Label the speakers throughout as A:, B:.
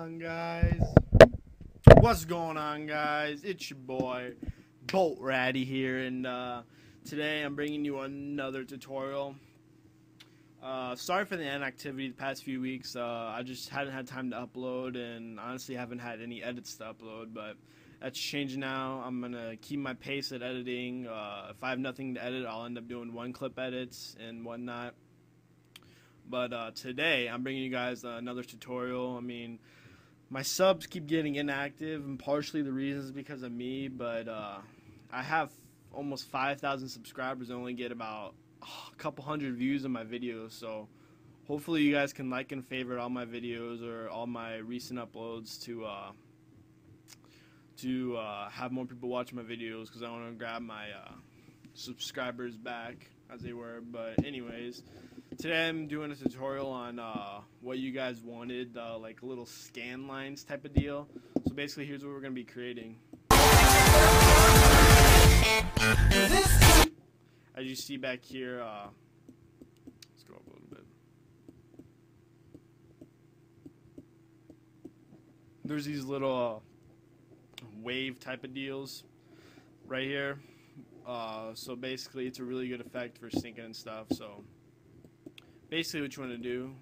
A: on, guys? What's going on, guys? It's your boy, Bolt Ratty here, and uh, today I'm bringing you another tutorial. Uh, sorry for the inactivity the past few weeks. Uh, I just hadn't had time to upload, and honestly haven't had any edits to upload, but that's changing now. I'm gonna keep my pace at editing. Uh, if I have nothing to edit, I'll end up doing one clip edits and whatnot. But uh, today, I'm bringing you guys another tutorial. I mean, my subs keep getting inactive, and partially the reason is because of me. But uh, I have almost 5,000 subscribers and only get about a couple hundred views on my videos. So hopefully, you guys can like and favorite all my videos or all my recent uploads to uh, to uh, have more people watch my videos because I want to grab my uh, subscribers back as they were. But anyways. Today I'm doing a tutorial on uh, what you guys wanted, uh, like little scan lines type of deal. So basically here's what we're going to be creating. As you see back here, uh, let's go up a little bit. There's these little uh, wave type of deals right here. Uh, so basically it's a really good effect for syncing and stuff. So basically what you want to do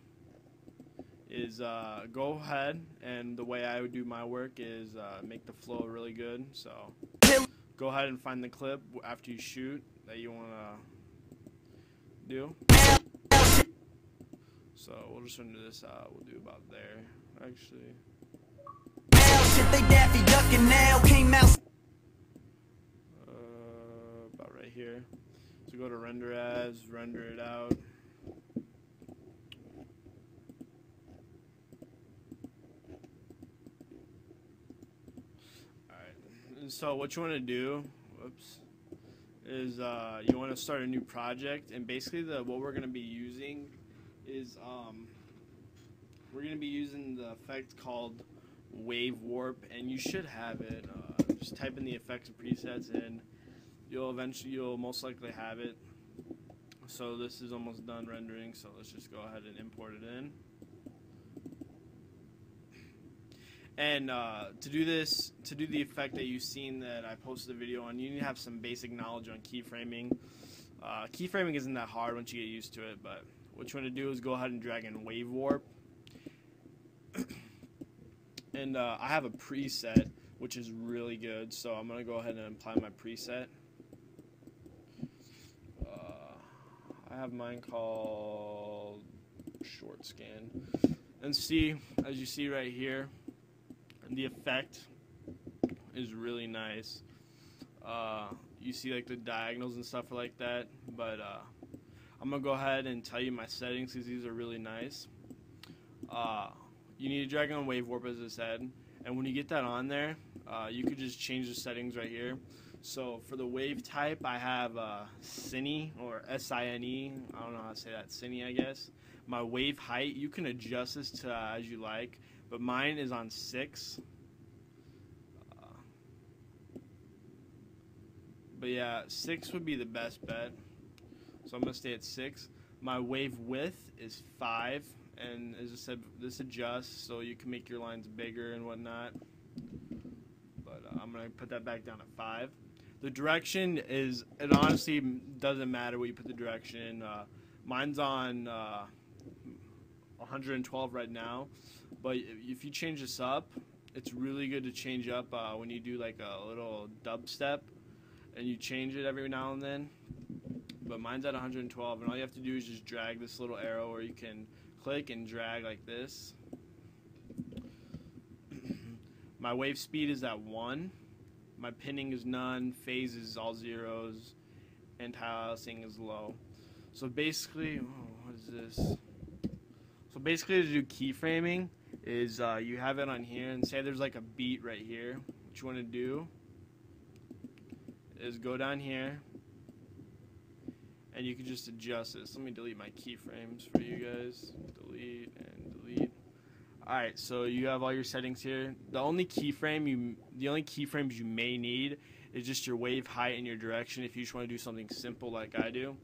A: is uh, go ahead and the way I would do my work is uh, make the flow really good. So go ahead and find the clip after you shoot that you want to do. So we'll just render this out. We'll do about there. Actually. Uh, about right here. So go to render as, render it out. So what you want to do, whoops, is uh, you want to start a new project, and basically the what we're going to be using is um, we're going to be using the effect called wave warp, and you should have it. Uh, just type in the effects and presets, and you'll eventually you'll most likely have it. So this is almost done rendering, so let's just go ahead and import it in. And uh, to do this, to do the effect that you've seen that I posted a video on, you need to have some basic knowledge on keyframing. Uh, keyframing isn't that hard once you get used to it, but what you want to do is go ahead and drag in Wave Warp. and uh, I have a preset, which is really good, so I'm going to go ahead and apply my preset. Uh, I have mine called Short Scan. And see, as you see right here, the effect is really nice. Uh, you see like the diagonals and stuff like that, but uh, I'm gonna go ahead and tell you my settings because these are really nice. Uh, you need to drag on wave warp as I said, and when you get that on there, uh, you could just change the settings right here. So for the wave type, I have uh, Cine or S-I-N-E. I don't know how to say that. Cine, I guess. My wave height, you can adjust this to uh, as you like but mine is on six. Uh, but yeah, six would be the best bet. So I'm gonna stay at six. My wave width is five, and as I said, this adjusts so you can make your lines bigger and whatnot. But uh, I'm gonna put that back down at five. The direction is it honestly doesn't matter what you put the direction. Uh, mine's on uh, 112 right now. But if you change this up, it's really good to change up uh, when you do like a little dubstep and you change it every now and then. But mine's at 112, and all you have to do is just drag this little arrow, or you can click and drag like this. My wave speed is at 1. My pinning is none, phase is all zeros, and is low. So basically, oh, what is this? So basically to do keyframing, is uh, you have it on here and say there's like a beat right here. What you want to do is go down here and you can just adjust this. Let me delete my keyframes for you guys. Delete and delete. Alright, so you have all your settings here. The only keyframe you the only keyframes you may need is just your wave height and your direction if you just want to do something simple like I do.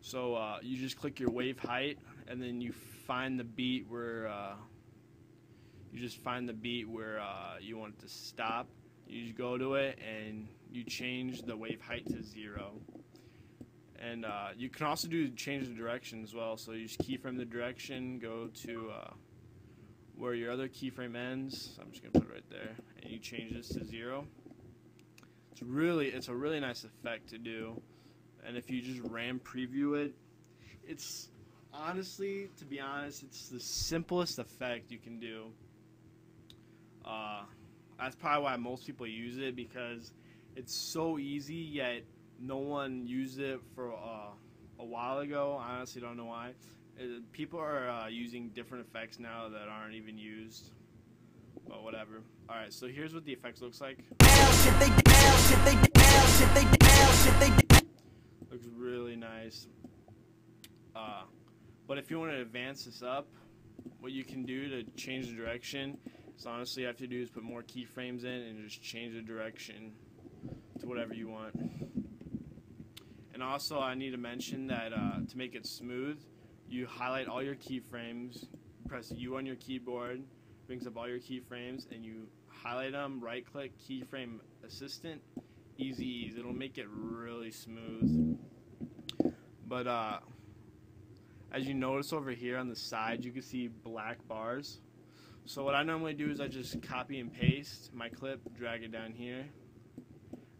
A: So uh, you just click your wave height and then you find the beat where uh, you just find the beat where uh, you want it to stop. You just go to it and you change the wave height to zero. And uh, you can also do change the direction as well. So you just keyframe the direction, go to uh, where your other keyframe ends. I'm just gonna put it right there, and you change this to zero. It's really, it's a really nice effect to do. And if you just RAM preview it, it's honestly, to be honest, it's the simplest effect you can do. Uh, that's probably why most people use it because it's so easy, yet no one used it for uh, a while ago. I honestly don't know why. Uh, people are uh, using different effects now that aren't even used. But whatever. Alright, so here's what the effects looks like. Looks really nice. Uh, but if you want to advance this up, what you can do to change the direction is honestly you have to do is put more keyframes in and just change the direction to whatever you want. And also I need to mention that uh, to make it smooth, you highlight all your keyframes, press U on your keyboard, brings up all your keyframes, and you highlight them, right click, keyframe assistant, easy ease. It'll make it really smooth. But uh, as you notice over here on the side, you can see black bars. So what I normally do is I just copy and paste my clip, drag it down here.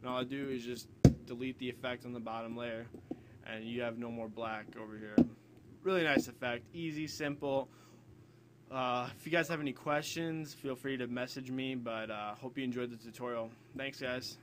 A: And all I do is just delete the effect on the bottom layer and you have no more black over here. Really nice effect, easy, simple. Uh, if you guys have any questions, feel free to message me, but uh, hope you enjoyed the tutorial. Thanks, guys.